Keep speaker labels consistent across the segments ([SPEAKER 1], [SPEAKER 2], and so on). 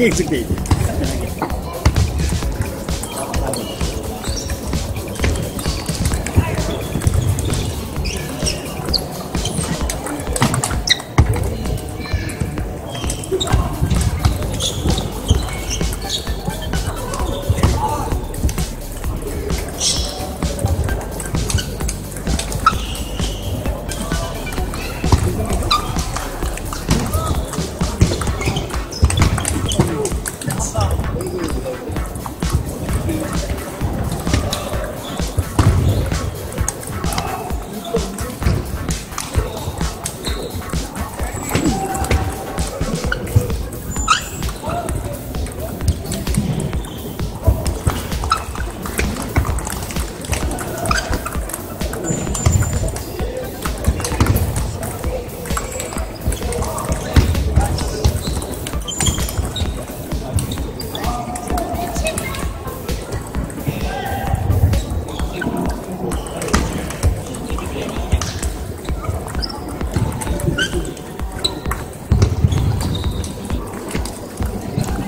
[SPEAKER 1] 한착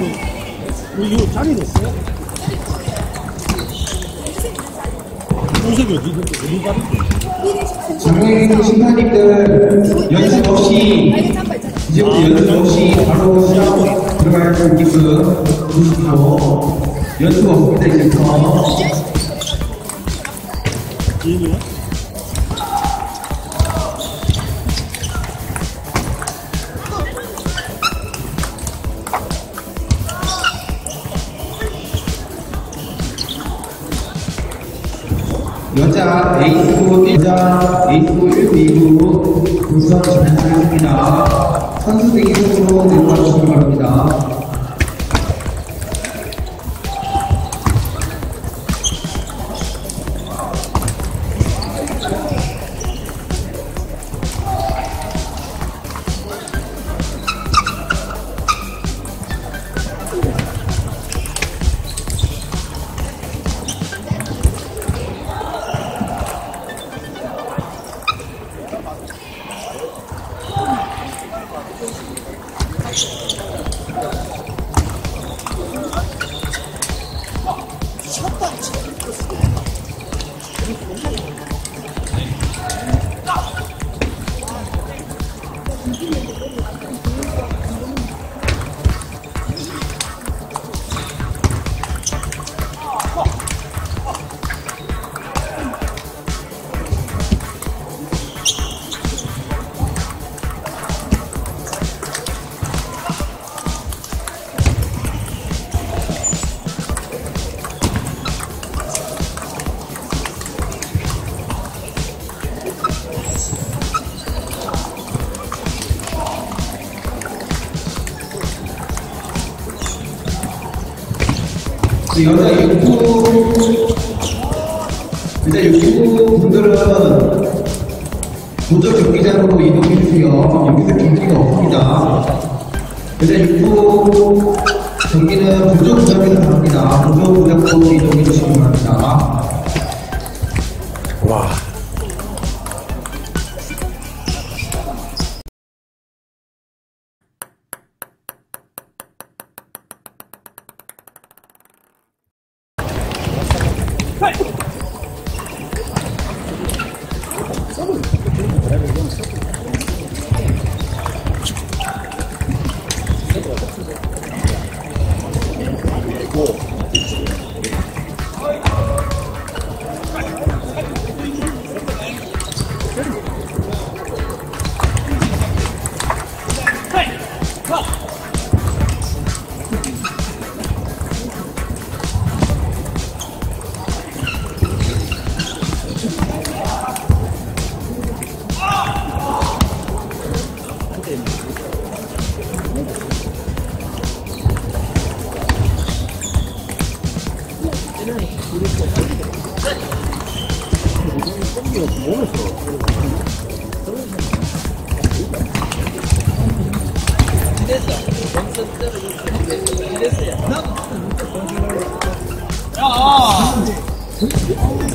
[SPEAKER 1] 이 있네. 이거 자리 됐어요? 무색이 어디 어디 가는데?
[SPEAKER 2] 장애인 심판님들 연습 없이 이제부터 연습 없이 바로 시합 들어갈 준비를 주시고 연습 없습니다 이제부터? 자 에이스 여자 에이스 1, 2부 우선 진행하겠습니다. 선수 대기석으로 내려와 주시기 바랍니다. どうぞ。 여자 육부 여자 육부 분들은 도적 경기장으로 이동해 주세요. 여기서 경기가 없습니다. 여자 육부 경기는 부족 구장에서 합니다. 부족 구장으로 이동해 주시기 바랍니다.
[SPEAKER 1] は。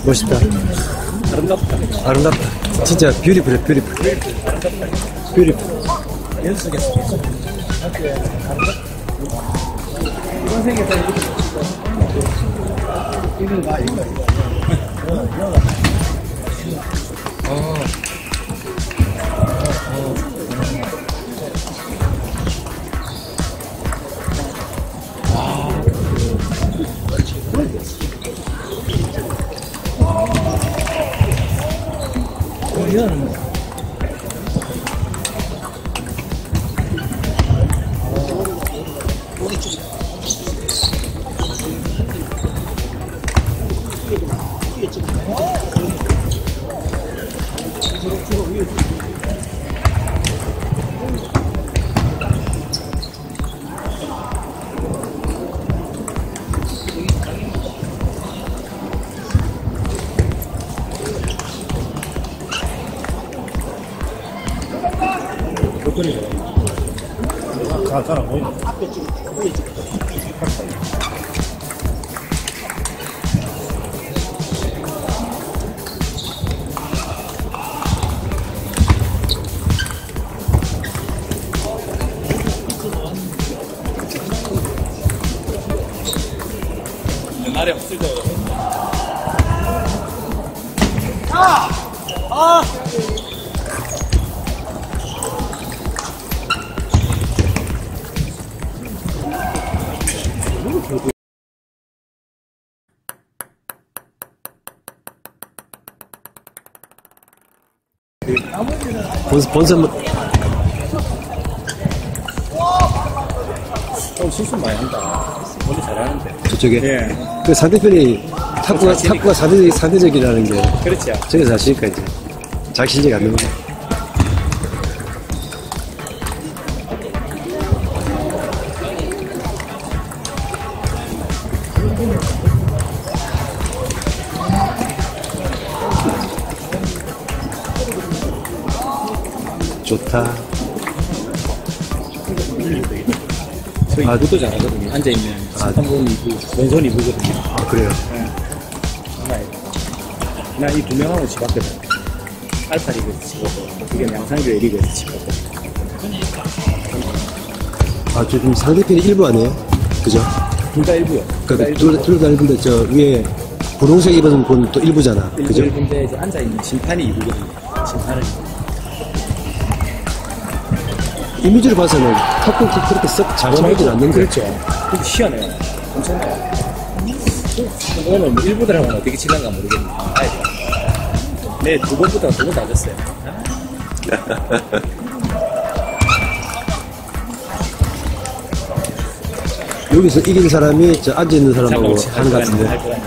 [SPEAKER 3] 멋있다.
[SPEAKER 1] 아름답다.
[SPEAKER 3] 아름답다. 진짜 beautiful해, beautiful. beautiful.
[SPEAKER 1] 연속에서 계속. 이런 생에서 이거 봐, 이거. 이 가, 가라, 보이네. 날이 없을 때.
[SPEAKER 3] 본선, 본선,
[SPEAKER 1] 좀 실수 많이 한다. 원래 잘하는데.
[SPEAKER 3] 저쪽에.
[SPEAKER 1] 예.
[SPEAKER 3] 그 상대편이 탁구가, 탁구가 상대, 상대적이라는 게
[SPEAKER 1] 그렇지.
[SPEAKER 3] 저게 자시니까 이제 자기 실력이 안 되는 거야. 좋다.
[SPEAKER 1] 저
[SPEAKER 3] 아,
[SPEAKER 1] 이부도 잘하거든요. 앉아있는 심판분 이부, 왼손 이부거든요.
[SPEAKER 3] 아, 그래요.
[SPEAKER 1] 나이 두 명하고 집합거든. 알파 리그에서 집었고, 이게 양상교회 리그에서 집었고.
[SPEAKER 3] 아, 저 지금 상대편이 일부 아니에요? 그죠?
[SPEAKER 1] 둘 다 일부요.
[SPEAKER 3] 그러니까 둘, 둘다 일부인데 저 위에 분홍색 입은 분또 일부잖아.
[SPEAKER 1] 일부
[SPEAKER 3] 그죠?
[SPEAKER 1] 일부인데 이제 앉아있는 심판이 이부거든요. 심판은
[SPEAKER 3] 이미지를 봐서는 탁구 그렇게 썩 잘하진 않는데.
[SPEAKER 1] 그렇죠. 근데 희한해요. 엄청나요. 오늘 뭐 일부들하고는 어떻게 칠란가 모르겠는데. 아이, 네두 번부터 두번 다 졌어요.
[SPEAKER 3] 여기서 이긴 사람이 저 앉아 있는 사람하고
[SPEAKER 1] 잠깐
[SPEAKER 3] 하는 것 같은데.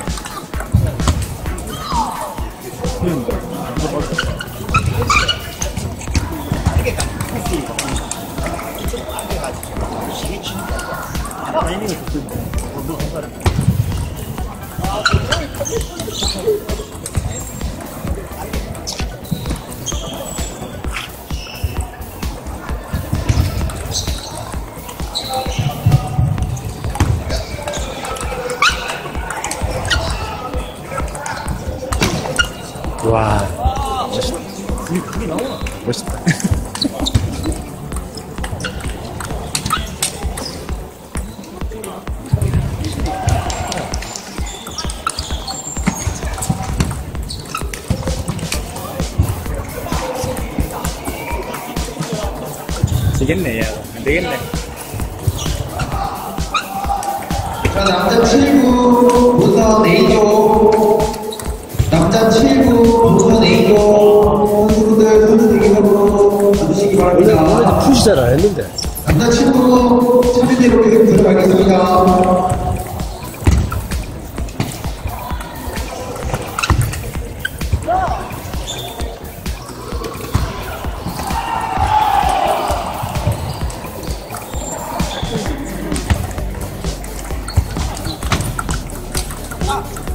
[SPEAKER 1] 할 거라네.
[SPEAKER 3] 와. 멋있다.
[SPEAKER 1] 되겠네, 야. 안 되겠네.
[SPEAKER 2] 자, 남자 7구 본선 A조 남자 7구 본선 A조 선수분들 선수 대기석으로 와주시기 바랍니다.
[SPEAKER 3] 푸시 잘안 했는데.
[SPEAKER 2] 남자 7구 참여대로 계속 들어가겠습니다.
[SPEAKER 1] 了。